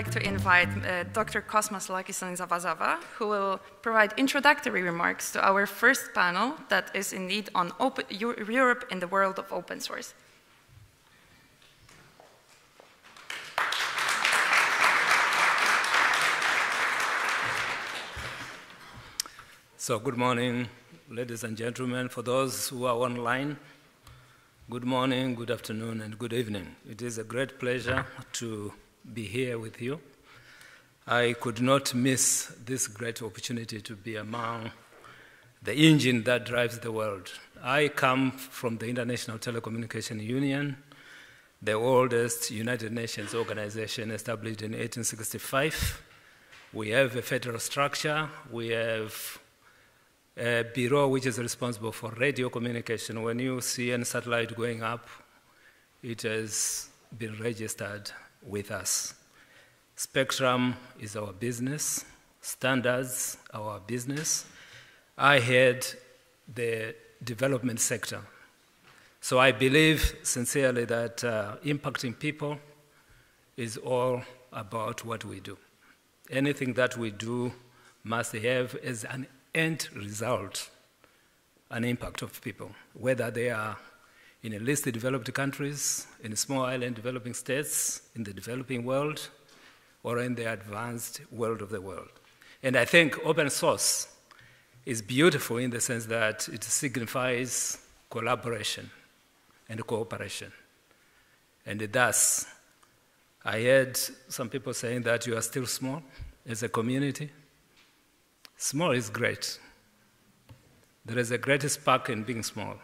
like to invite uh, Dr. Cosmas Luckyson Zavazava, who will provide introductory remarks to our first panel that is indeed on open, Europe in the world of open source. So good morning, ladies and gentlemen. For those who are online, good morning, good afternoon, and good evening. It is a great pleasure to be here with you. I could not miss this great opportunity to be among the engine that drives the world. I come from the International Telecommunication Union, the oldest United Nations organization established in 1865. We have a federal structure, we have a bureau which is responsible for radio communication. When you see a satellite going up, it has been registered with us. Spectrum is our business, standards our business. I head the development sector. So I believe sincerely that uh, impacting people is all about what we do. Anything that we do must have as an end result an impact of people, whether they are in least developed countries, in small island developing states, in the developing world, or in the advanced world of the world. And I think open source is beautiful in the sense that it signifies collaboration and cooperation. And thus, I heard some people saying that you are still small as a community. Small is great. There is a great spark in being small.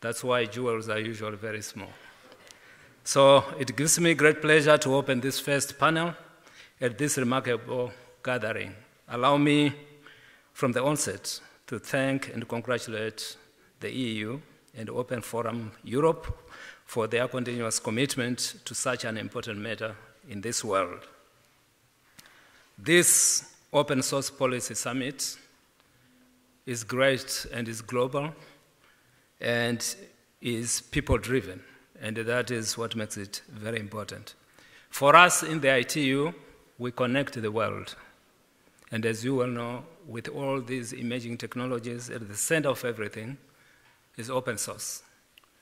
That's why jewels are usually very small. So it gives me great pleasure to open this first panel at this remarkable gathering. Allow me, from the onset, to thank and congratulate the EU and Open Forum Europe for their continuous commitment to such an important matter in this world. This Open Source Policy Summit is great and is global and is people driven, and that is what makes it very important. For us in the ITU, we connect the world. And as you well know, with all these emerging technologies, at the center of everything is open source.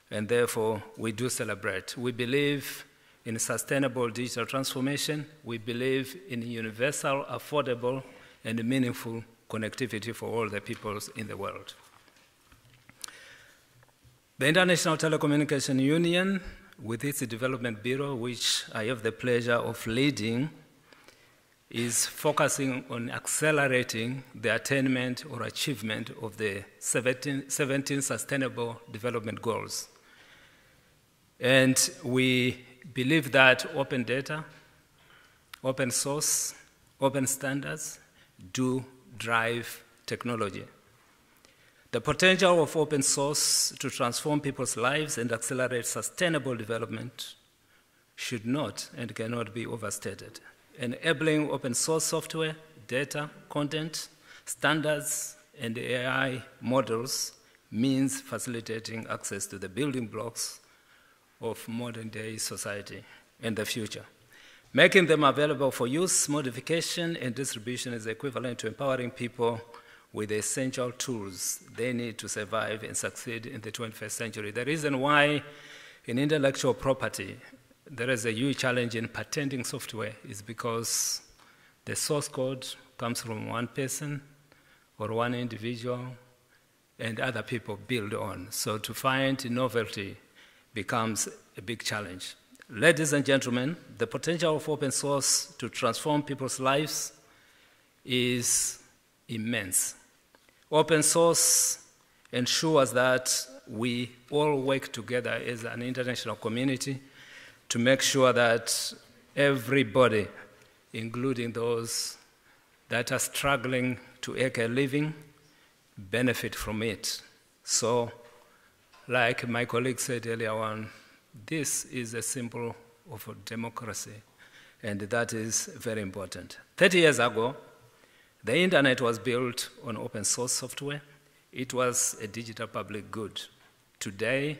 And therefore, we do celebrate. We believe in sustainable digital transformation. We believe in universal, affordable, and meaningful connectivity for all the peoples in the world. The International Telecommunication Union, with its development bureau, which I have the pleasure of leading, is focusing on accelerating the attainment or achievement of the 17, 17 Sustainable Development Goals. And we believe that open data, open source, open standards do drive technology. The potential of open source to transform people's lives and accelerate sustainable development should not and cannot be overstated. Enabling open source software, data, content, standards, and AI models means facilitating access to the building blocks of modern day society and the future. Making them available for use, modification, and distribution is equivalent to empowering people with the essential tools they need to survive and succeed in the 21st century. The reason why in intellectual property there is a huge challenge in patenting software is because the source code comes from one person or one individual and other people build on. So to find novelty becomes a big challenge. Ladies and gentlemen, the potential of open source to transform people's lives is immense. Open source ensures that we all work together as an international community to make sure that everybody, including those that are struggling to make a living, benefit from it. So, like my colleague said earlier on, this is a symbol of democracy, and that is very important. 30 years ago, the internet was built on open source software. It was a digital public good. Today,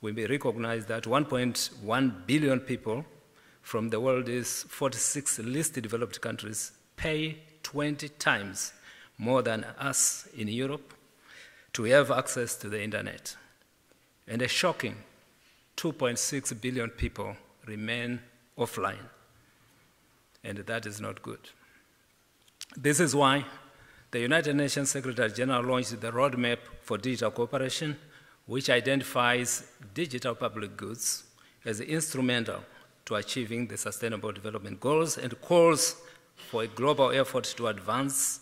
we may recognize that 1.1 billion people from the world's 46 least developed countries pay 20 times more than us in Europe to have access to the internet. And a shocking 2.6 billion people remain offline. And that is not good. This is why the United Nations Secretary General launched the Roadmap for Digital Cooperation, which identifies digital public goods as instrumental to achieving the Sustainable Development Goals and calls for a global effort to advance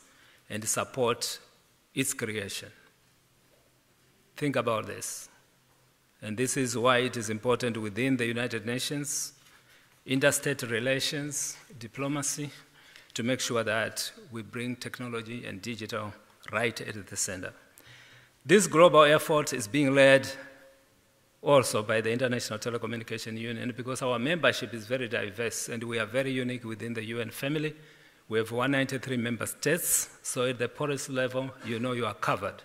and support its creation. Think about this. And this is why it is important within the United Nations, interstate relations, diplomacy, to make sure that we bring technology and digital right at the center. This global effort is being led also by the International Telecommunication Union because our membership is very diverse and we are very unique within the UN family. We have 193 member states, so at the policy level, you know you are covered.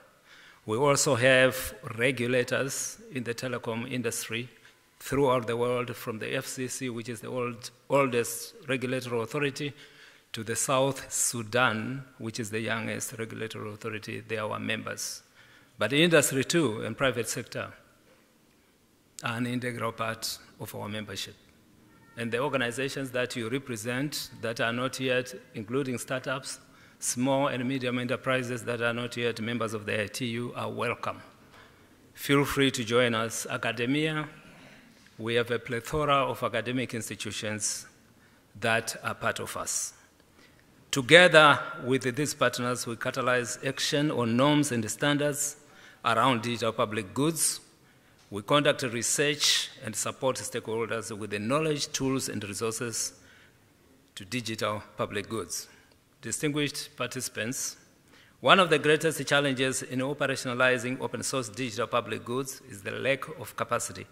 We also have regulators in the telecom industry throughout the world, from the FCC, which is the old, oldest regulatory authority, to the South Sudan, which is the youngest regulatory authority. They are our members. But industry too, and private sector, are an integral part of our membership. And the organizations that you represent that are not yet, including startups, small and medium enterprises that are not yet members of the ITU, are welcome. Feel free to join us. Academia, we have a plethora of academic institutions that are part of us. Together with these partners, we catalyze action on norms and standards around digital public goods we conduct research and support stakeholders with the knowledge, tools, and resources to digital public goods. Distinguished participants, one of the greatest challenges in operationalizing open source digital public goods is the lack of capacity,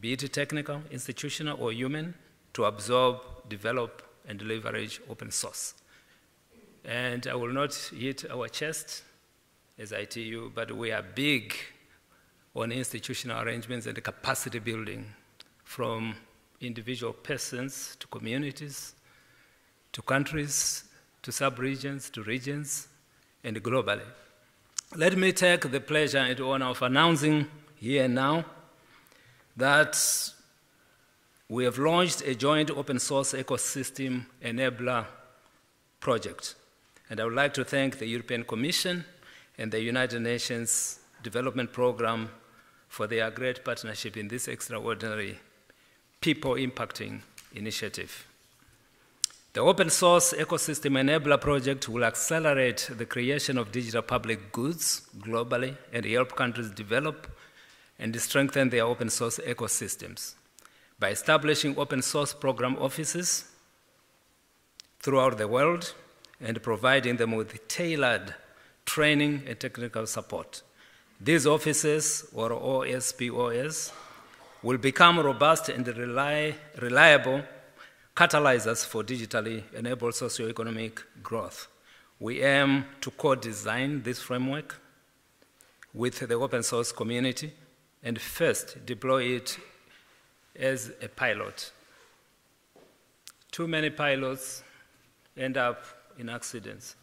be it technical, institutional, or human, to absorb, develop, and leverage open source. And I will not hit our chest as ITU, but we are big on institutional arrangements and capacity building from individual persons to communities, to countries, to sub-regions, to regions, and globally. Let me take the pleasure and honor of announcing here and now that we have launched a joint open source ecosystem enabler project. And I would like to thank the European Commission and the United Nations Development Program for their great partnership in this extraordinary people impacting initiative. The open source ecosystem enabler project will accelerate the creation of digital public goods globally and help countries develop and strengthen their open source ecosystems by establishing open source program offices throughout the world and providing them with tailored training and technical support. These offices, or OSPOs, will become robust and rely, reliable catalyzers for digitally enabled socioeconomic growth. We aim to co-design this framework with the open source community and first deploy it as a pilot. Too many pilots end up in accidents.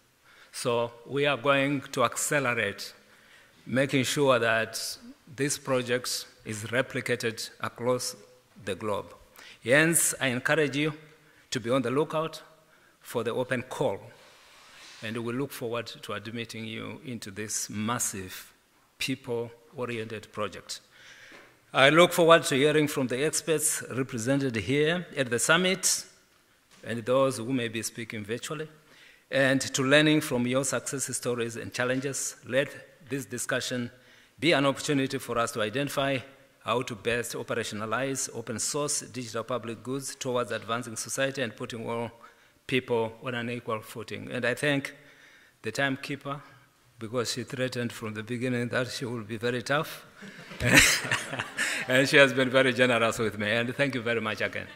So we are going to accelerate making sure that this project is replicated across the globe. Hence, I encourage you to be on the lookout for the open call, and we look forward to admitting you into this massive people-oriented project. I look forward to hearing from the experts represented here at the summit and those who may be speaking virtually, and to learning from your success stories and challenges. Let this discussion be an opportunity for us to identify how to best operationalize open source digital public goods towards advancing society and putting all people on an equal footing. And I thank the timekeeper because she threatened from the beginning that she will be very tough. and she has been very generous with me. And thank you very much again.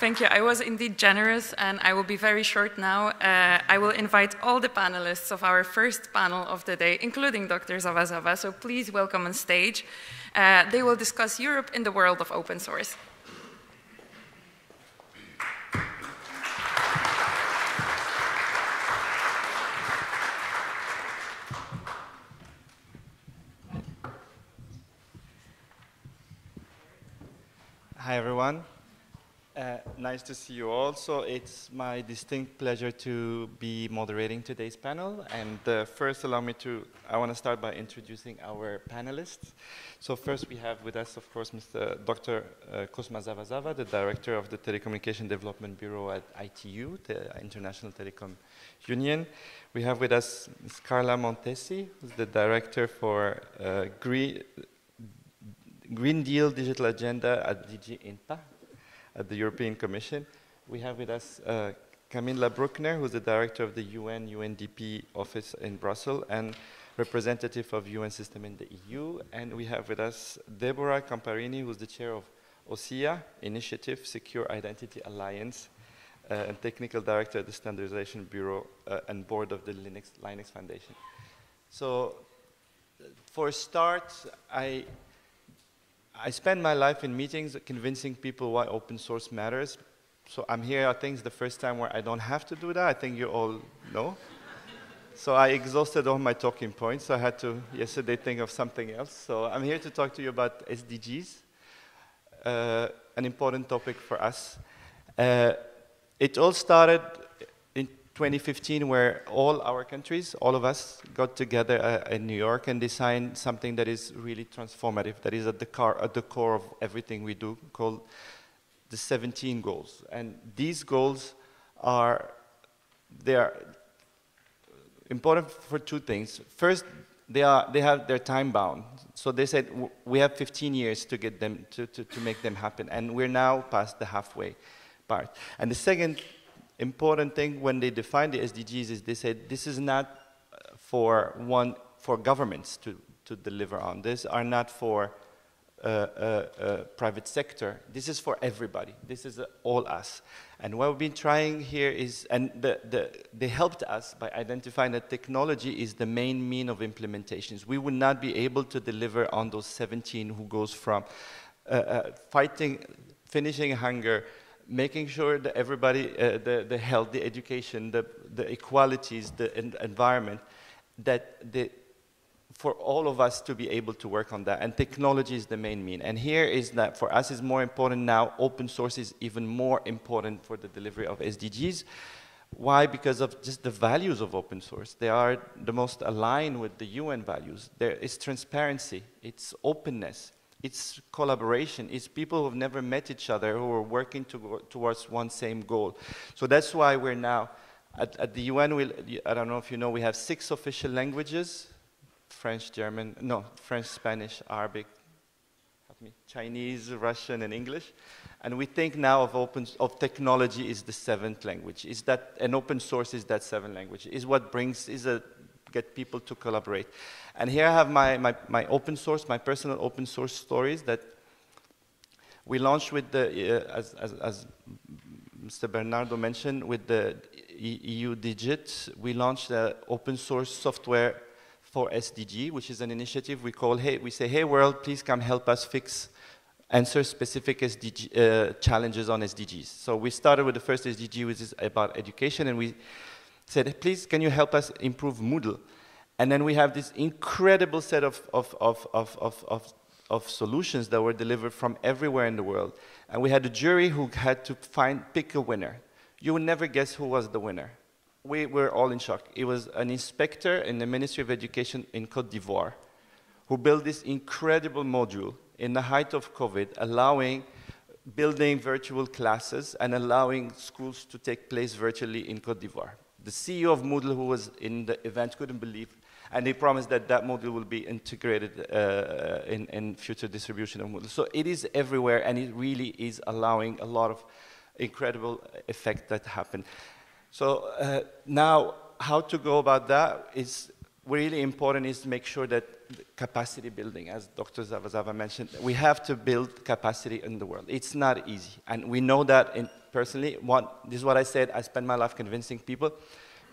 Thank you. I was indeed generous, and I will be very short now. Uh, I will invite all the panelists of our first panel of the day, including Dr. Zavazava, so please welcome on stage. Uh, they will discuss Europe in the world of open source. Hi, everyone. Uh, nice to see you all. So it's my distinct pleasure to be moderating today's panel. And uh, first, allow me to, I want to start by introducing our panelists. So first we have with us, of course, Mr. Dr. Uh, Zavazava, the Director of the Telecommunication Development Bureau at ITU, the International Telecom Union. We have with us Ms. Carla Montesi, who's the Director for uh, Green, Deal Digital Agenda at DG INTPA, at the European Commission. We have with us uh, Camilla Bruckner, who's the director of the UN UNDP office in Brussels and representative of UN system in the EU. And we have with us Deborah Camparini, who's the chair of OSIA, Initiative Secure Identity Alliance, uh, and technical director at the Standardization Bureau uh, and board of the Linux, Linux Foundation. So for a start, I I spend my life in meetings convincing people why open source matters. So I'm here, I think it's the first time where I don't have to do that. I think you all know. so I exhausted all my talking points. So I had to yesterday think of something else. So I'm here to talk to you about SDGs, uh, an important topic for us. Uh, it all started 2015 where all our countries, all of us, got together uh, in New York and designed something that is really transformative, that is at the, car, at the core of everything we do, called the 17 goals. And these goals are, they are important for two things. First, they, are, they have, they're time bound. So they said, we have 15 years to get them, to, to, to make them happen. And we're now past the halfway part. And the second important thing when they define the SDGs is they said this is not uh, for one for governments to, to deliver on. These are not for uh, uh, uh, private sector. This is for everybody. This is uh, all us. And what we've been trying here is, and the, the, they helped us by identifying that technology is the main mean of implementations. We would not be able to deliver on those 17 who goes from uh, fighting, finishing hunger, making sure that everybody, uh, the, the health, the education, the, the equalities, the environment, that the, for all of us to be able to work on that. And technology is the main mean. And here is that for us is more important now, open source is even more important for the delivery of SDGs. Why? Because of just the values of open source. They are the most aligned with the UN values. There is transparency, it's openness, it's collaboration. It's people who've never met each other who are working to, towards one same goal. So that's why we're now at, at the UN. We'll, I don't know if you know, we have six official languages: French, German, no, French, Spanish, Arabic, Chinese, Russian, and English. And we think now of open of technology is the seventh language. Is that an open source is that seventh language? Is what brings is a get people to collaborate. And here I have my, my, my open source, my personal open source stories that we launched with the, uh, as, as, as, Mr. Bernardo mentioned, with the EU Digit, we launched the open source software for SDG, which is an initiative we call, hey, we say, hey world, please come help us fix, answer specific SDG, uh, challenges on SDGs. So we started with the first SDG, which is about education, and we said, please, can you help us improve Moodle? And then we have this incredible set of, of, of, of, of, of, of solutions that were delivered from everywhere in the world. And we had a jury who had to find, pick a winner. You would never guess who was the winner. We were all in shock. It was an inspector in the Ministry of Education in Cote d'Ivoire who built this incredible module in the height of COVID, allowing building virtual classes and allowing schools to take place virtually in Cote d'Ivoire. The CEO of Moodle, who was in the event, couldn't believe, and he promised that that module will be integrated uh, in, in future distribution of Moodle. So it is everywhere, and it really is allowing a lot of incredible effect that happened. So uh, now, how to go about that is really important is to make sure that capacity building, as Dr. Zavazava mentioned. We have to build capacity in the world. It's not easy. And we know that in, personally. What, this is what I said. I spend my life convincing people.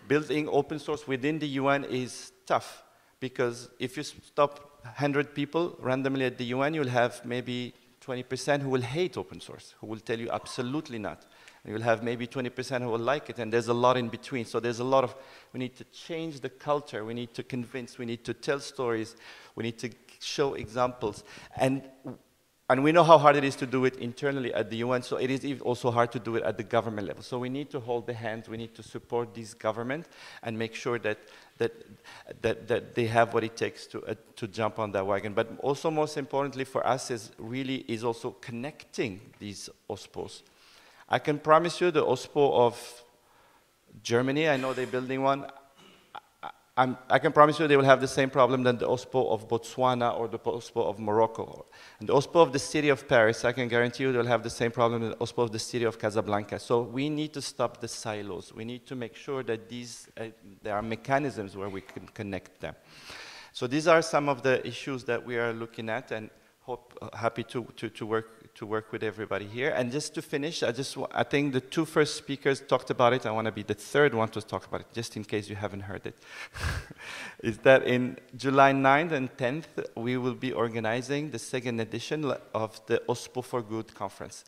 Building open source within the UN is tough because if you stop 100 people randomly at the UN, you'll have maybe 20% who will hate open source, who will tell you absolutely not. And you'll have maybe 20% who will like it, and there's a lot in between. So there's a lot of, we need to change the culture, we need to convince, we need to tell stories, we need to show examples. And and we know how hard it is to do it internally at the UN, so it is also hard to do it at the government level. So we need to hold the hands, we need to support these government and make sure that, that, that, that they have what it takes to, uh, to jump on that wagon. But also most importantly for us is really is also connecting these OSPOs. I can promise you the OSPO of Germany, I know they're building one. I'm, i can promise you they will have the same problem than the OSPO of Botswana or the OSPO of Morocco. And the OSPO of the city of Paris, I can guarantee you they'll have the same problem than the OSPO of the city of Casablanca. So we need to stop the silos. We need to make sure that these, uh, there are mechanisms where we can connect them. So these are some of the issues that we are looking at and hope, uh, happy to, to, to work to work with everybody here. And just to finish, I just I think the two first speakers talked about it. I want to be the third one to talk about it, just in case you haven't heard it. Is that in July 9th and 10th, we will be organizing the second edition of the OSPO for Good conference.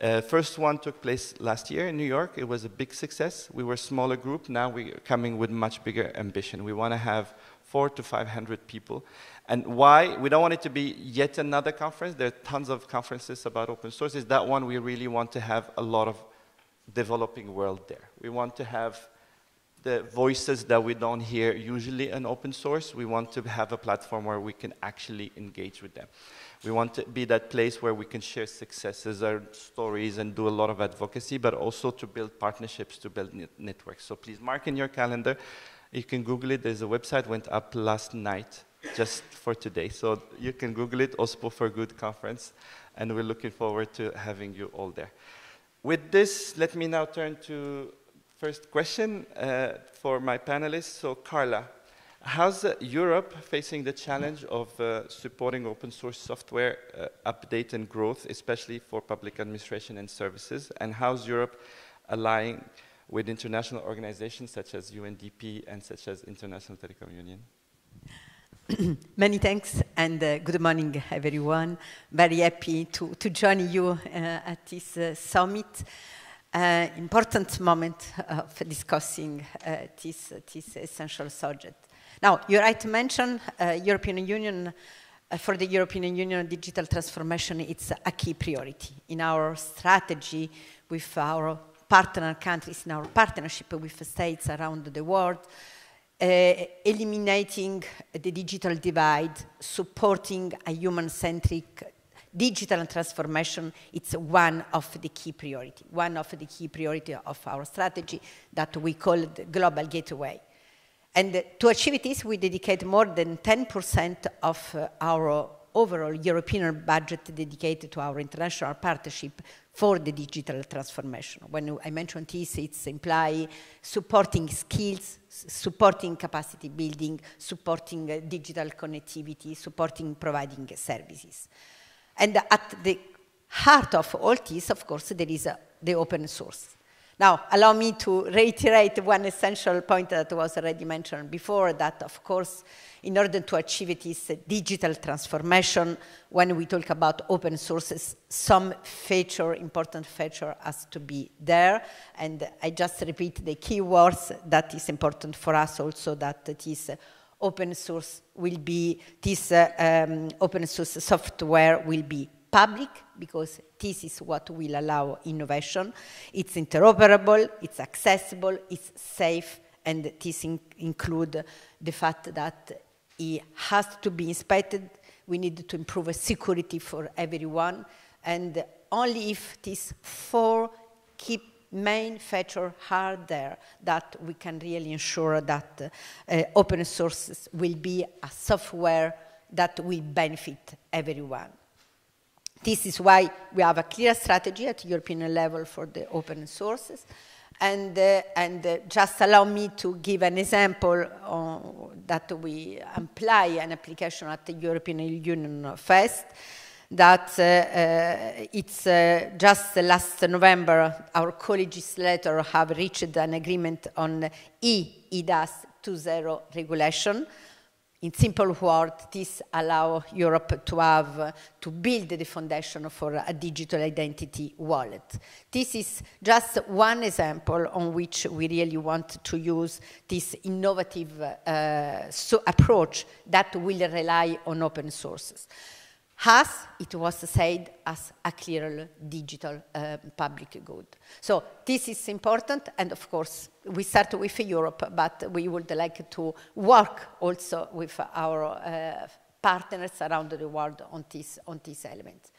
Uh, first one took place last year in New York. It was a big success. We were a smaller group. Now we're coming with much bigger ambition. We want to have four to 500 people. And why? We don't want it to be yet another conference. There are tons of conferences about open source. Is that one we really want to have a lot of developing world there. We want to have the voices that we don't hear usually in open source. We want to have a platform where we can actually engage with them. We want to be that place where we can share successes or stories and do a lot of advocacy, but also to build partnerships, to build net networks. So please mark in your calendar. You can Google it. There's a website went up last night just for today. So you can Google it, OSPO for Good Conference, and we're looking forward to having you all there. With this, let me now turn to first question uh, for my panelists. So Carla, how's uh, Europe facing the challenge of uh, supporting open source software uh, update and growth, especially for public administration and services? And how's Europe aligning with international organizations such as UNDP and such as International Telecom Union? Many thanks and uh, good morning, everyone. Very happy to, to join you uh, at this uh, summit. Uh, important moment of discussing uh, this, this essential subject. Now, you're right to mention uh, European Union, for the European Union, digital transformation, is a key priority in our strategy with our partner countries, in our partnership with states around the world uh, eliminating the digital divide, supporting a human-centric digital transformation, it's one of the key priority, one of the key priority of our strategy that we call the global gateway. And to achieve this, we dedicate more than 10% of uh, our overall European budget dedicated to our international partnership for the digital transformation. When I mention this, it's imply supporting skills, supporting capacity building, supporting uh, digital connectivity, supporting providing services. And at the heart of all this, of course, there is uh, the open source. Now, allow me to reiterate one essential point that was already mentioned before, that of course, in order to achieve this digital transformation, when we talk about open sources, some feature, important feature has to be there. And I just repeat the key words that is important for us also that this open source will be, this uh, um, open source software will be public because this is what will allow innovation. It's interoperable, it's accessible, it's safe, and this in include the fact that it has to be inspected. We need to improve security for everyone, and only if these four key main features are there that we can really ensure that uh, open sources will be a software that will benefit everyone. This is why we have a clear strategy at European level for the open sources. And, uh, and uh, just allow me to give an example that we apply an application at the European Union first that uh, uh, it's uh, just last November our co-legislators have reached an agreement on eIDAS 2.0 regulation in simple words, this allows Europe to have, to build the foundation for a digital identity wallet. This is just one example on which we really want to use this innovative uh, so approach that will rely on open sources has, it was said, as a clear digital uh, public good. So this is important, and of course, we start with Europe, but we would like to work also with our uh, partners around the world on this, on this element.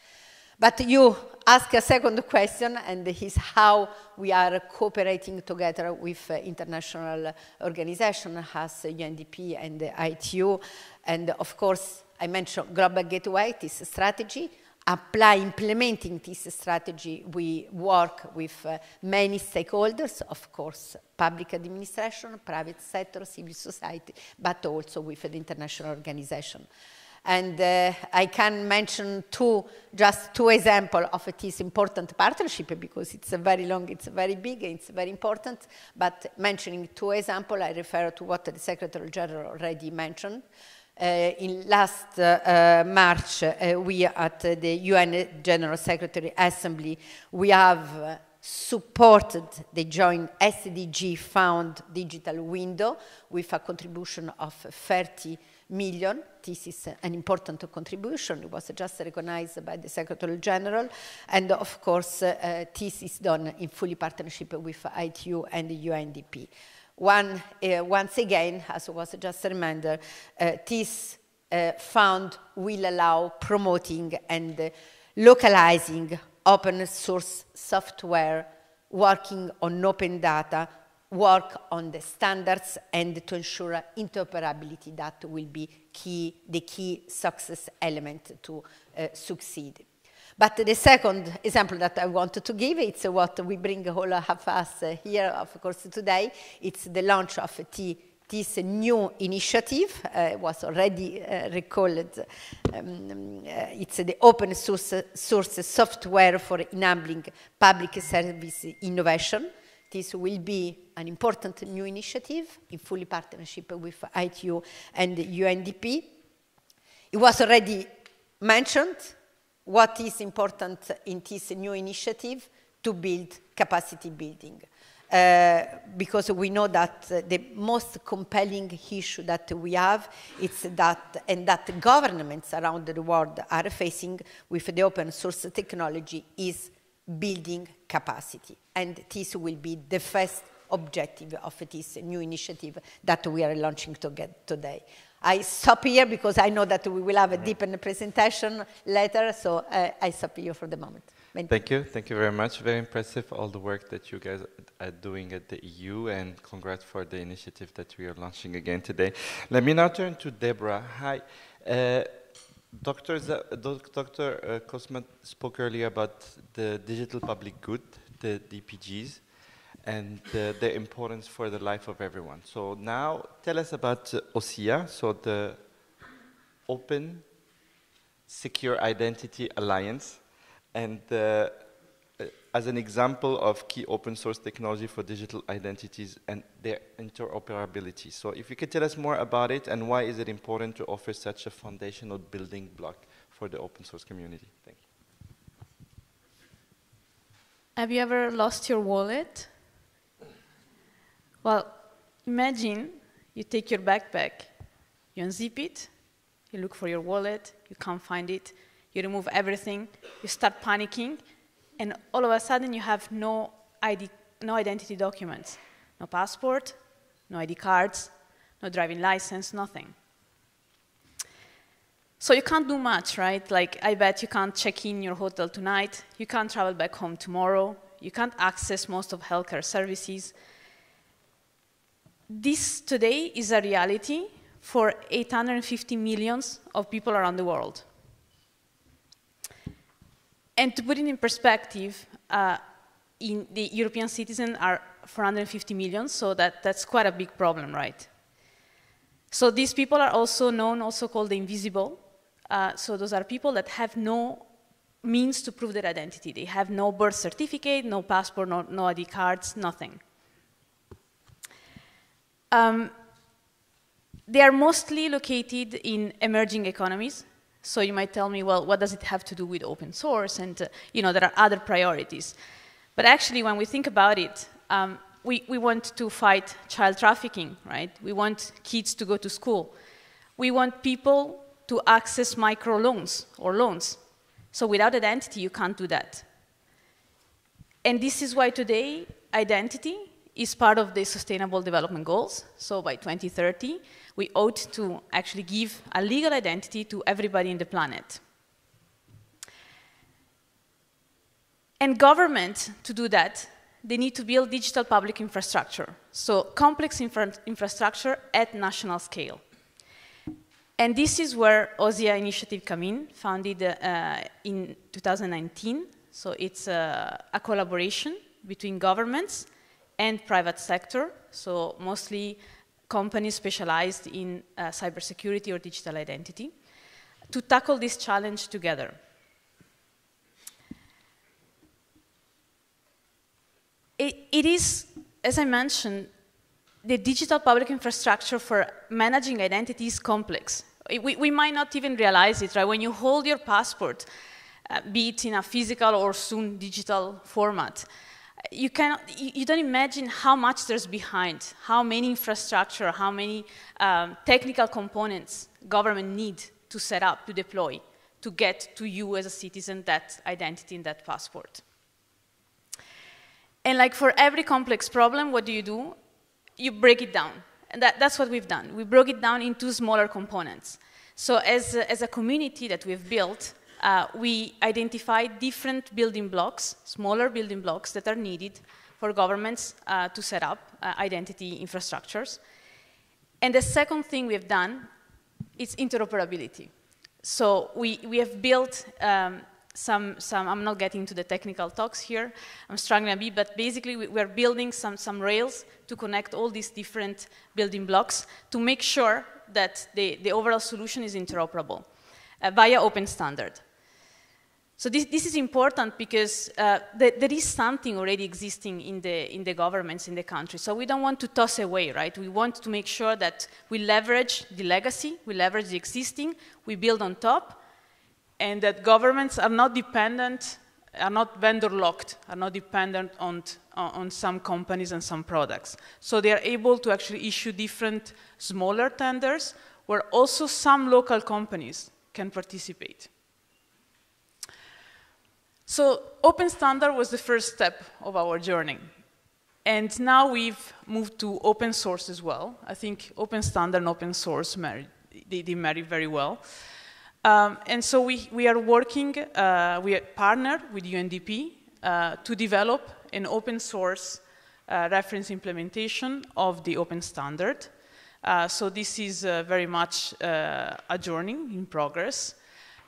But you ask a second question, and is how we are cooperating together with uh, international organizations as UNDP and ITU, and of course, I mentioned Global Gateway, this strategy. Apply implementing this strategy, we work with uh, many stakeholders, of course, public administration, private sector, civil society, but also with the international organization. And uh, I can mention two, just two examples of this important partnership because it's very long, it's very big, it's very important. But mentioning two examples, I refer to what the Secretary General already mentioned. Uh, in last uh, March, uh, we at the UN General Secretary Assembly, we have supported the joint SDG Fund digital window with a contribution of 30 million. This is an important contribution. It was just recognized by the Secretary General. And of course, uh, this is done in fully partnership with ITU and the UNDP. One, uh, once again, as was just a reminder, uh, this uh, fund will allow promoting and localizing open source software, working on open data, work on the standards and to ensure interoperability that will be key, the key success element to uh, succeed. But the second example that I wanted to give, it's what we bring all of us here, of course, today. It's the launch of T this new initiative uh, was already uh, recalled. Um, uh, it's the open source, source, software for enabling public service innovation. This will be an important new initiative in full partnership with ITU and UNDP. It was already mentioned what is important in this new initiative to build capacity building. Uh, because we know that uh, the most compelling issue that we have is that, and that governments around the world are facing with the open source technology is building capacity. And this will be the first objective of this new initiative that we are launching today. I stop here because I know that we will have a deeper presentation later, so uh, I stop here for the moment. Thank you. Thank you very much. Very impressive, all the work that you guys are doing at the EU, and congrats for the initiative that we are launching again today. Let me now turn to Deborah. Hi. Uh, Dr. Z Dr. Cosma spoke earlier about the digital public good, the DPGs and uh, the importance for the life of everyone. So now tell us about uh, OSIA, so the Open Secure Identity Alliance, and uh, as an example of key open source technology for digital identities and their interoperability. So if you could tell us more about it and why is it important to offer such a foundational building block for the open source community. Thank you. Have you ever lost your wallet? Well, imagine you take your backpack, you unzip it, you look for your wallet, you can't find it, you remove everything, you start panicking, and all of a sudden you have no, ID, no identity documents, no passport, no ID cards, no driving license, nothing. So you can't do much, right? Like, I bet you can't check in your hotel tonight, you can't travel back home tomorrow, you can't access most of healthcare services, this today is a reality for 850 millions of people around the world. And to put it in perspective, uh, in the European citizens are 450 million, so that, that's quite a big problem, right? So these people are also known, also called the invisible. Uh, so those are people that have no means to prove their identity. They have no birth certificate, no passport, no, no ID cards, nothing. Um, they are mostly located in emerging economies. So you might tell me, well, what does it have to do with open source? And, uh, you know, there are other priorities. But actually, when we think about it, um, we, we want to fight child trafficking, right? We want kids to go to school. We want people to access microloans or loans. So without identity, you can't do that. And this is why today identity is part of the Sustainable Development Goals. So by 2030, we ought to actually give a legal identity to everybody in the planet. And government, to do that, they need to build digital public infrastructure. So complex infra infrastructure at national scale. And this is where OSIA initiative come in, founded uh, in 2019. So it's a, a collaboration between governments and private sector, so mostly companies specialized in uh, cybersecurity or digital identity, to tackle this challenge together. It, it is, as I mentioned, the digital public infrastructure for managing identity is complex. We, we might not even realize it, right? When you hold your passport, uh, be it in a physical or soon digital format, you, can, you, don't imagine how much there's behind, how many infrastructure, how many um, technical components government need to set up, to deploy, to get to you as a citizen that identity in that passport. And like for every complex problem, what do you do? You break it down. And that, that's what we've done. We broke it down into smaller components. So as, as a community that we've built, uh, we identify different building blocks, smaller building blocks that are needed for governments uh, to set up uh, identity infrastructures. And the second thing we've done is interoperability. So we, we have built um, some, some, I'm not getting into the technical talks here, I'm struggling a bit, but basically we, we're building some, some rails to connect all these different building blocks to make sure that the, the overall solution is interoperable uh, via open standard. So this, this is important because uh, th there is something already existing in the, in the governments in the country. So we don't want to toss away, right? We want to make sure that we leverage the legacy, we leverage the existing, we build on top, and that governments are not dependent, are not vendor locked, are not dependent on, on some companies and some products. So they are able to actually issue different smaller tenders where also some local companies can participate. So open standard was the first step of our journey. And now we've moved to open source as well. I think open standard and open source they, they marry very well. Um, and so we, we are working, uh, we partner with UNDP uh, to develop an open source uh, reference implementation of the open standard. Uh, so this is uh, very much uh, a journey in progress.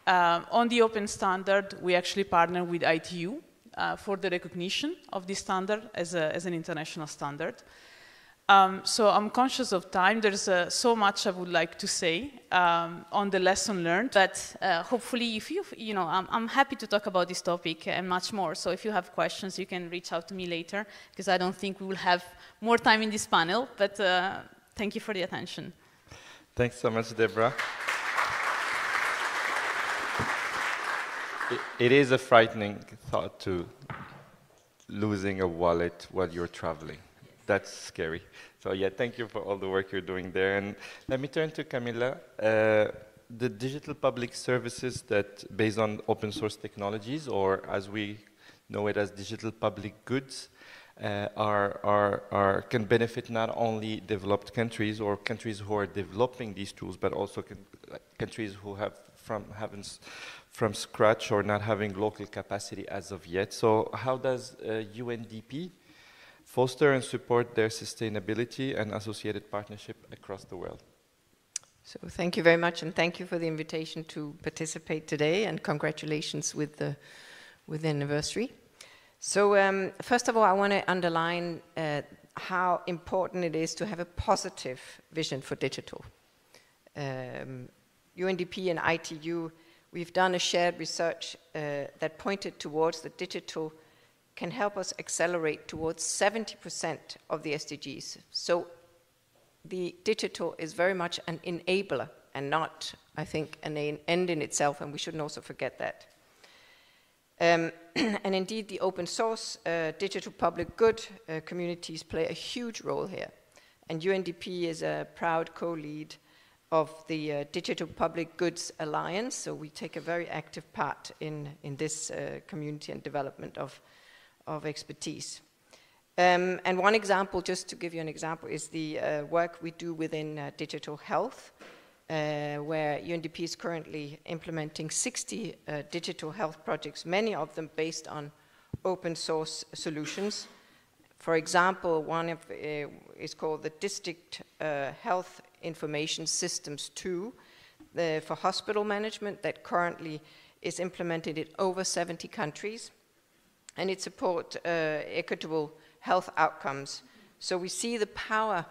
Um, on the open standard, we actually partner with ITU uh, for the recognition of this standard as, a, as an international standard. Um, so I'm conscious of time. There's uh, so much I would like to say um, on the lesson learned, but uh, hopefully if you, you know, I'm, I'm, happy to talk about this topic and much more. So if you have questions, you can reach out to me later, because I don't think we will have more time in this panel, but uh, thank you for the attention. Thanks so much, Deborah. It is a frightening thought to losing a wallet while you're traveling. That's scary. So yeah, thank you for all the work you're doing there. And let me turn to Camilla. Uh, the digital public services that based on open source technologies, or as we know it as digital public goods, uh, are, are, are, can benefit not only developed countries or countries who are developing these tools, but also countries who have from haven't from scratch or not having local capacity as of yet. So how does uh, UNDP foster and support their sustainability and associated partnership across the world? So thank you very much, and thank you for the invitation to participate today, and congratulations with the, with the anniversary. So um, first of all, I want to underline uh, how important it is to have a positive vision for digital. Um, UNDP and ITU, we've done a shared research uh, that pointed towards that digital can help us accelerate towards 70% of the SDGs. So the digital is very much an enabler and not, I think, an end in itself, and we shouldn't also forget that. Um, and indeed, the open source uh, digital public good uh, communities play a huge role here. And UNDP is a proud co-lead of the uh, Digital Public Goods Alliance, so we take a very active part in, in this uh, community and development of, of expertise. Um, and one example, just to give you an example, is the uh, work we do within uh, digital health uh, where UNDP is currently implementing 60 uh, digital health projects, many of them based on open source solutions. For example, one of, is called the District Health Information Systems 2 for hospital management that currently is implemented in over 70 countries. And it supports uh, equitable health outcomes. So we see the power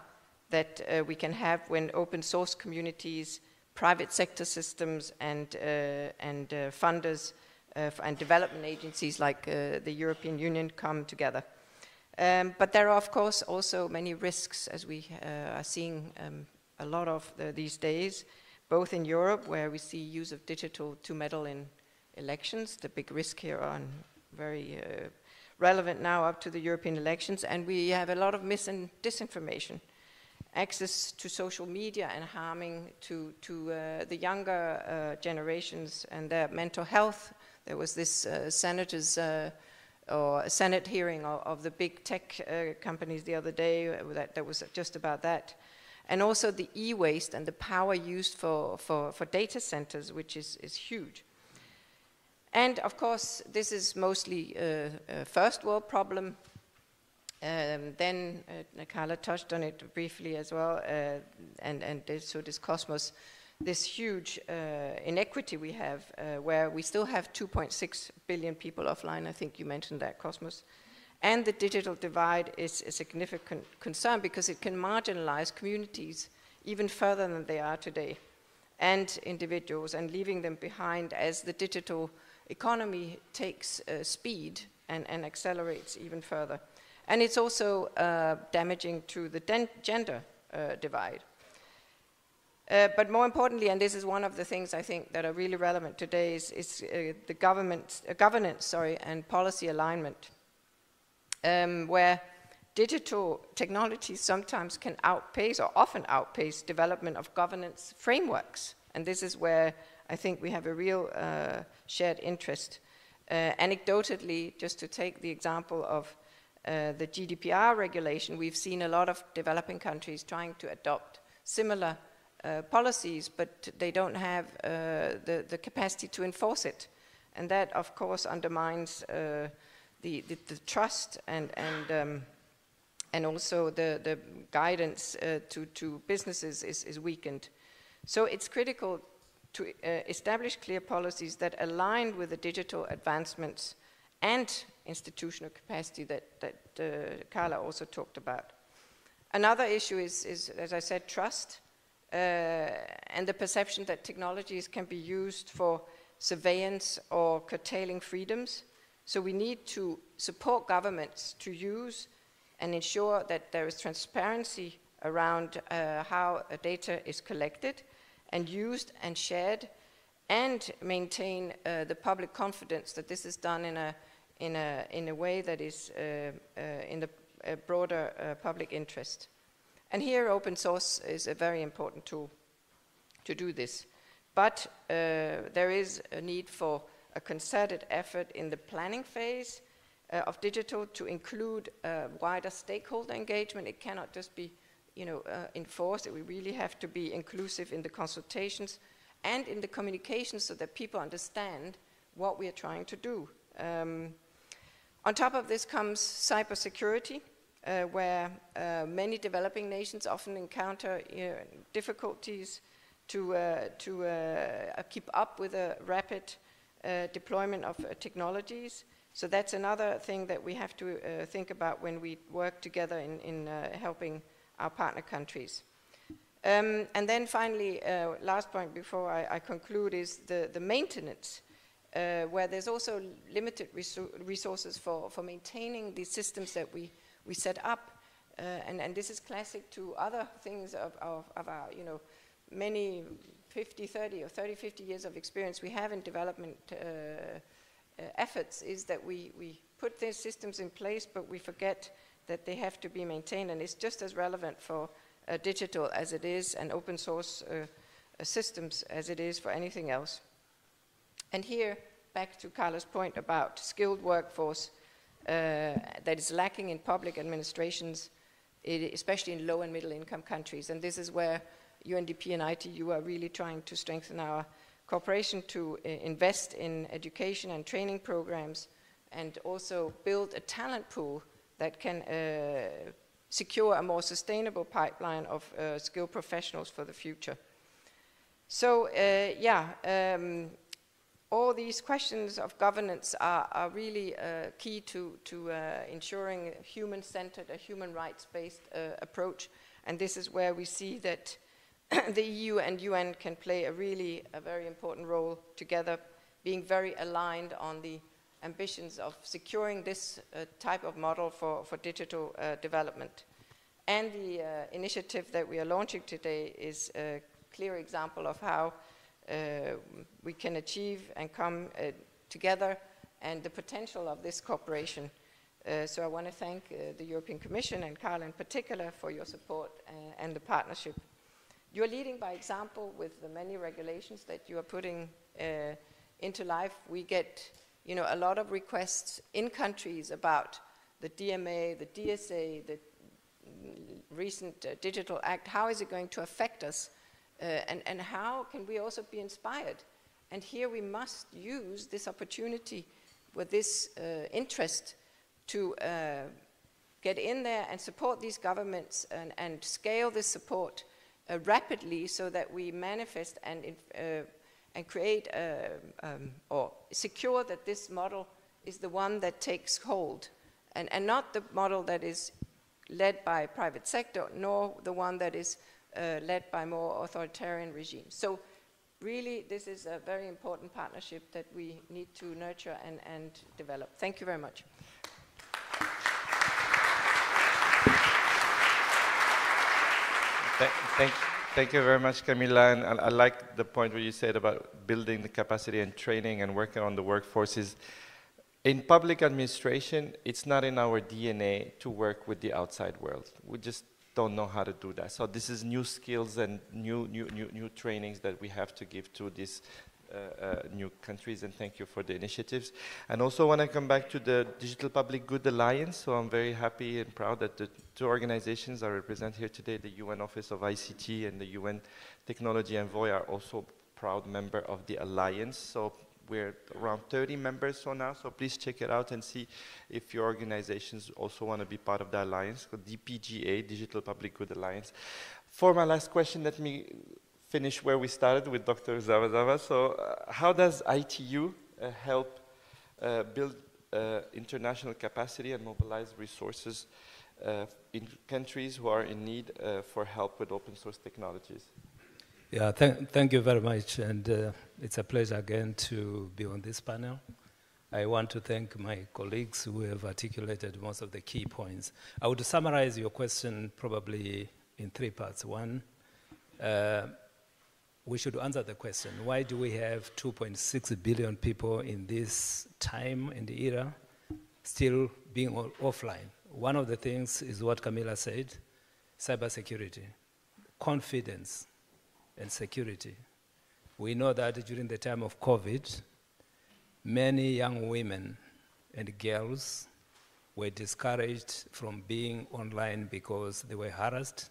that uh, we can have when open source communities, private sector systems, and, uh, and uh, funders uh, and development agencies like uh, the European Union come together. Um, but there are, of course, also many risks, as we are seeing um, a lot of the, these days, both in Europe, where we see use of digital to meddle in elections, the big risk here on very uh, relevant now up to the European elections, and we have a lot of mis and disinformation access to social media and harming to, to uh, the younger uh, generations and their mental health. There was this uh, senator's uh, or Senate hearing of, of the big tech uh, companies the other day that, that was just about that. And also the e-waste and the power used for, for, for data centers, which is, is huge. And of course, this is mostly a, a first world problem um, then uh, Carla touched on it briefly as well, uh, and, and so this cosmos, this huge uh, inequity we have, uh, where we still have 2.6 billion people offline, I think you mentioned that, Cosmas. And the digital divide is a significant concern because it can marginalize communities even further than they are today, and individuals, and leaving them behind as the digital economy takes uh, speed and, and accelerates even further. And it's also uh, damaging to the gender uh, divide. Uh, but more importantly, and this is one of the things I think that are really relevant today, is, is uh, the government, uh, governance sorry, and policy alignment, um, where digital technologies sometimes can outpace or often outpace development of governance frameworks. And this is where I think we have a real uh, shared interest. anecdotally, just to take the example of uh, the GDPR regulation, we've seen a lot of developing countries trying to adopt similar uh, policies, but they don't have uh, the, the capacity to enforce it. And that, of course, undermines uh, the, the, the, trust and, and, um, and also the, the guidance uh, to, to businesses is, is weakened. So it's critical to establish clear policies that align with the digital advancements and institutional capacity that, that uh, Carla also talked about. Another issue is, is as I said, trust uh, and the perception that technologies can be used for surveillance or curtailing freedoms. So we need to support governments to use and ensure that there is transparency around uh, how data is collected and used and shared and maintain uh, the public confidence that this is done in a in a, in a way that is uh, uh, in the broader uh, public interest. And here open source is a very important tool to do this. But there is a need for a concerted effort in the planning phase uh, of digital to include uh, wider stakeholder engagement. It cannot just be you know, uh, enforced. We really have to be inclusive in the consultations and in the communication so that people understand what we are trying to do. Um, on top of this comes cybersecurity, uh, where uh, many developing nations often encounter difficulties to, uh, to uh, keep up with a rapid deployment of technologies. So that's another thing that we have to uh, think about when we work together in, in uh, helping our partner countries. Um, and then finally, uh, last point before I, I, conclude is the, the maintenance, uh, where there's also limited resources for, for maintaining the systems that we, we set up. Uh, and, and this is classic to other things of, of, of our, you know, many 50, 30 or 30, 50 years of experience we have in development uh, uh, efforts is that we, we put these systems in place, but we forget that they have to be maintained. And it's just as relevant for uh, digital as it is and open source systems as it is for anything else. And here, back to Carla's point about skilled workforce uh, that is lacking in public administrations, especially in low and middle income countries. And this is where UNDP and ITU are really trying to strengthen our cooperation to uh, invest in education and training programs and also build a talent pool that can uh, secure a more sustainable pipeline of uh, skilled professionals for the future. So, uh, yeah, um, all these questions of governance are, are really uh, key to, to uh, ensuring a human-centered, a human rights-based approach. And this is where we see that the EU and UN can play a really a very important role together, being very aligned on the ambitions of securing this uh, type of model for, for digital uh, development. And the uh, initiative that we are launching today is a clear example of how uh, we can achieve and come uh, together and the potential of this cooperation. Uh, so I want to thank the European Commission and Carl in particular for your support and the partnership you're leading by example with the many regulations that you are putting uh, into life. We get, you know, a lot of requests in countries about the DMA, the DSA, the recent uh, Digital Act. How is it going to affect us? Uh, and, and how can we also be inspired? And here we must use this opportunity with this uh, interest to uh, get in there and support these governments and, and scale this support uh, rapidly so that we manifest and, uh, and create a, um, or secure that this model is the one that takes hold and, and not the model that is led by private sector nor the one that is uh, led by more authoritarian regimes. So really this is a very important partnership that we need to nurture and, and develop. Thank you very much. Thank, thank you very much, Camilla. And I, I, like the point where you said about building the capacity and training and working on the workforces. In public administration, it's not in our DNA to work with the outside world. We just don't know how to do that. So this is new skills and new, new, new, new trainings that we have to give to this Uh, uh, new countries, and thank you for the initiatives. And also want to come back to the Digital Public Good Alliance, so I'm very happy and proud that the two organizations are represented here today, the UN Office of ICT and the UN Technology Envoy are also proud member of the alliance. So we're around 30 members so now, so please check it out and see if your organizations also want to be part of the alliance, called DPGA, Digital Public Good Alliance. For my last question, let me finish where we started with Dr. Zavazava. So uh, how does ITU uh, help uh, build uh, international capacity and mobilize resources uh, in countries who are in need for help with open source technologies? Yeah, th thank you very much. And it's a pleasure again to be on this panel. I want to thank my colleagues who have articulated most of the key points. I would summarize your question probably in three parts. One, uh, we should answer the question why do we have 2.6 billion people in this time the era still being offline? One of the things is what Camilla said cybersecurity, confidence, and security. We know that during the time of COVID, many young women and girls were discouraged from being online because they were harassed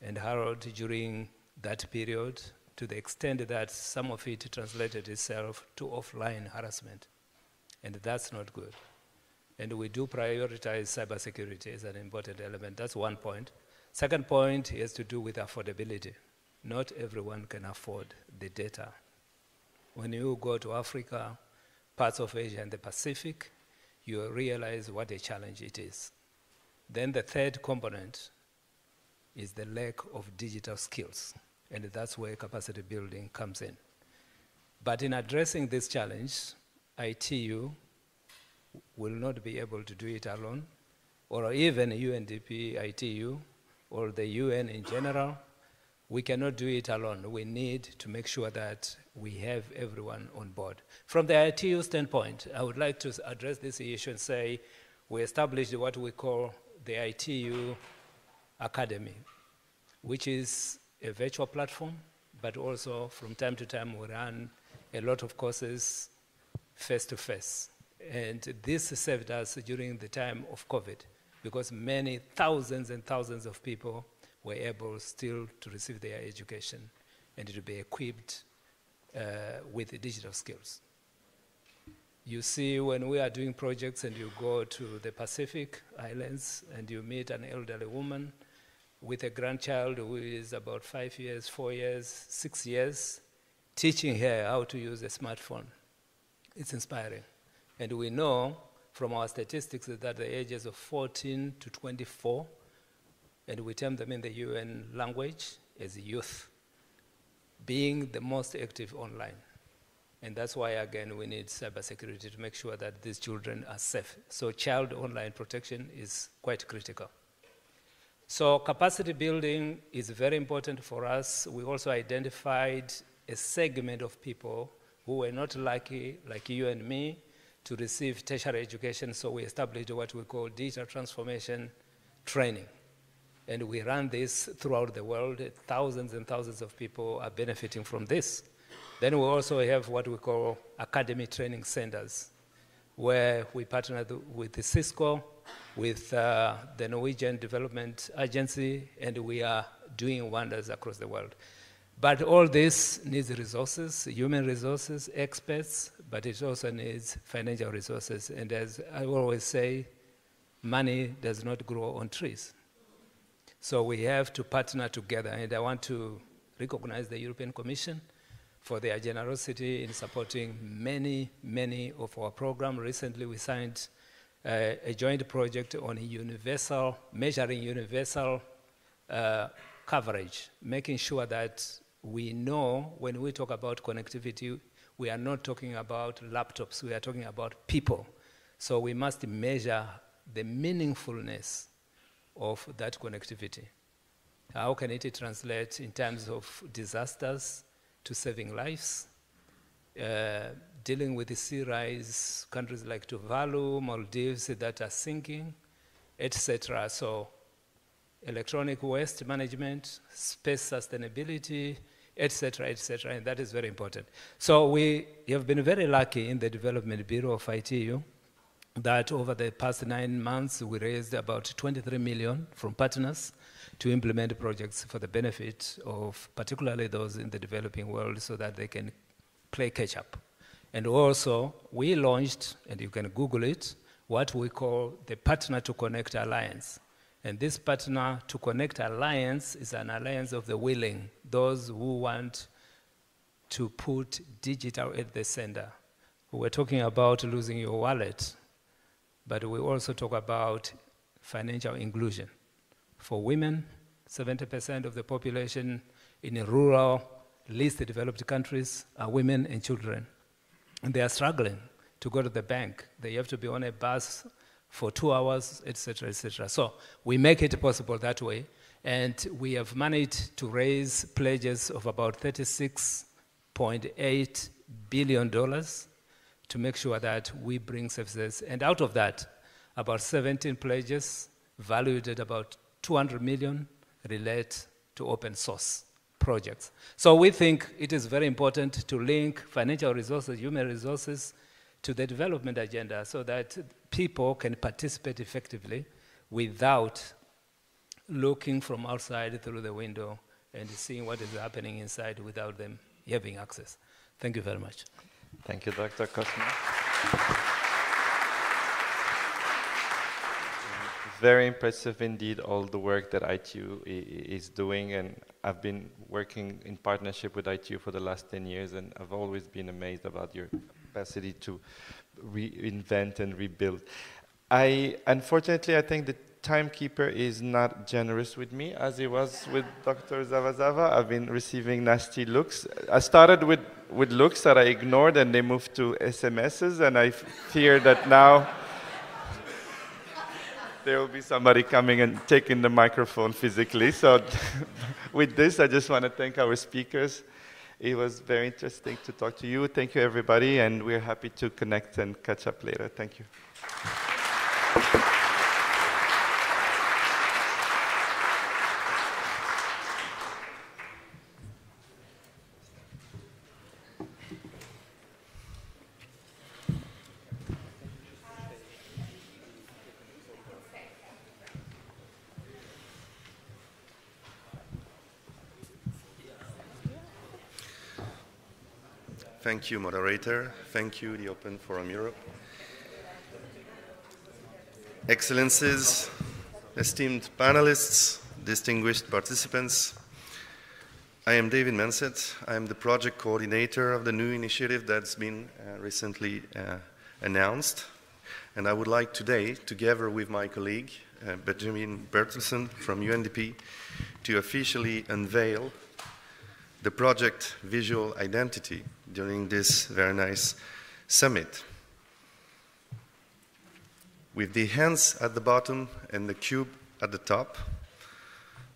and harrowed during that period to the extent that some of it translated itself to offline harassment. And that's not good. And we do prioritize cybersecurity as an important element. That's one point. Second point has to do with affordability. Not everyone can afford the data. When you go to Africa, parts of Asia and the Pacific, you realize what a challenge it is. Then the third component is the lack of digital skills, and that's where capacity building comes in. But in addressing this challenge, ITU will not be able to do it alone, or even UNDP, ITU, or the UN in general. We cannot do it alone. We need to make sure that we have everyone on board. From the ITU standpoint, I would like to address this issue and say we established what we call the ITU Academy, which is a virtual platform, but also from time to time we run a lot of courses face to face. And this served us during the time of COVID because many thousands and thousands of people were able still to receive their education and to be equipped uh, with digital skills. You see, when we are doing projects and you go to the Pacific Islands and you meet an elderly woman with a grandchild who is about five years, four years, six years, teaching her how to use a smartphone. It's inspiring. And we know from our statistics that the ages of 14 to 24, and we term them in the UN language as youth, being the most active online. And that's why, again, we need cybersecurity to make sure that these children are safe. So, child online protection is quite critical. So, capacity building is very important for us. We also identified a segment of people who were not lucky, like you and me, to receive tertiary education. So, we established what we call digital transformation training. And we run this throughout the world. Thousands and thousands of people are benefiting from this. Then we also have what we call academy training centers, where we partner with Cisco, with uh, the Norwegian Development Agency, and we are doing wonders across the world. But all this needs resources, human resources, experts, but it also needs financial resources. And as I always say, money does not grow on trees. So we have to partner together, and I want to recognize the European Commission for their generosity in supporting many, many of our programs. Recently, we signed uh, a joint project on universal, measuring universal uh, coverage, making sure that we know when we talk about connectivity, we are not talking about laptops, we are talking about people. So we must measure the meaningfulness of that connectivity. How can it translate in terms of disasters to saving lives? Uh, dealing with the sea rise, countries like Tuvalu, Maldives that are sinking, etc. So, electronic waste management, space sustainability, etc., etc., and that is very important. So we have been very lucky in the Development Bureau of ITU that over the past nine months we raised about 23 million from partners to implement projects for the benefit of particularly those in the developing world so that they can play catch up. And also, we launched, and you can Google it, what we call the Partner to Connect Alliance. And this Partner to Connect Alliance is an alliance of the willing, those who want to put digital at the center. We're talking about losing your wallet, but we also talk about financial inclusion. For women, 70% of the population in rural, least developed countries are women and children. And they are struggling to go to the bank. They have to be on a bus for two hours, etc., etc. So we make it possible that way. And we have managed to raise pledges of about $36.8 billion to make sure that we bring services. And out of that, about 17 pledges valued at about 200 million relate to open source projects. So we think it is very important to link financial resources, human resources, to the development agenda so that people can participate effectively without looking from outside through the window and seeing what is happening inside without them having access. Thank you very much. Thank you, Dr. Cosma. very impressive indeed, all the work that ITU is doing. And I've been working in partnership with ITU for the last 10 years, and I've always been amazed about your capacity to reinvent and rebuild. I, unfortunately, I think the timekeeper is not generous with me as he was with Dr. Zavazava. I've been receiving nasty looks. I started with, with looks that I ignored and they moved to SMSs and I fear that now there will be somebody coming and taking the microphone physically. So with this, I just want to thank our speakers. It was very interesting to talk to you. Thank you, everybody, and we're happy to connect and catch up later. Thank you. Thank you, moderator. Thank you, the Open Forum Europe. Excellencies, esteemed panelists, distinguished participants, I am David Manset. I am the project coordinator of the new initiative that's been uh, recently uh, announced. And I would like today, together with my colleague, uh, Benjamin Bertelsen from UNDP, to officially unveil the project Visual Identity during this very nice summit. With the hands at the bottom and the cube at the top,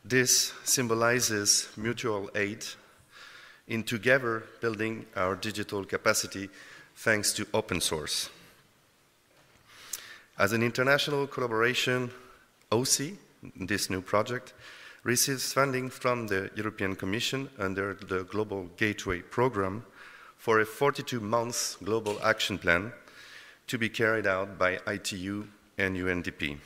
this symbolizes mutual aid in together building our digital capacity thanks to open source. As an international collaboration, OC, this new project, receives funding from the European Commission under the Global Gateway Program for a 42-month global action plan to be carried out by ITU and UNDP.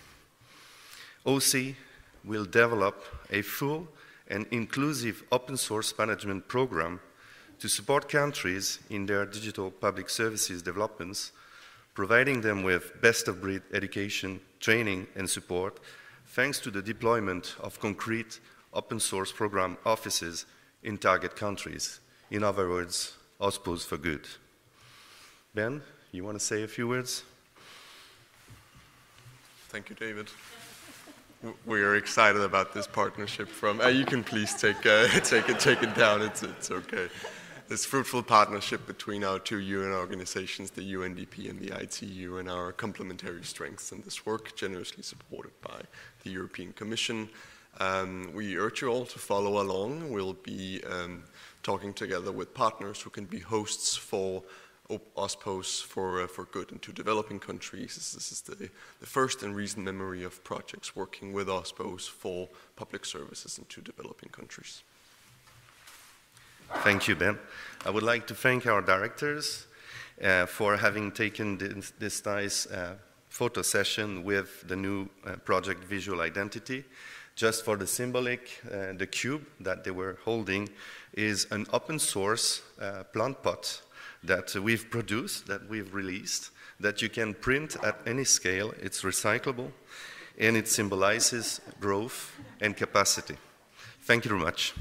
OC will develop a full and inclusive open source management program to support countries in their digital public services developments, providing them with best-of-breed education, training, and support, thanks to the deployment of concrete open source program offices in target countries. In other words, OSPOs for good. Ben, you want to say a few words? Thank you, David. We are excited about this partnership. From uh, you can please take uh, take it take it down. It's it's okay. This fruitful partnership between our two UN organizations, the UNDP and the ITU, and our complementary strengths in this work, generously supported by the European Commission. Um, we urge you all to follow along. We'll be um, talking together with partners who can be hosts for OSPOs for, uh, for good into developing countries. This, this is the, the, first in recent memory of projects working with OSPOs for public services into developing countries. Thank you, Ben. I would like to thank our directors uh, for having taken this, this nice uh, photo session with the new uh, project Visual Identity. Just for the symbolic, uh, the cube that they were holding is an open source uh, plant pot that we've produced, that we've released, that you can print at any scale. It's recyclable, and it symbolizes growth and capacity. Thank you very much.